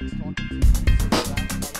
Max talking to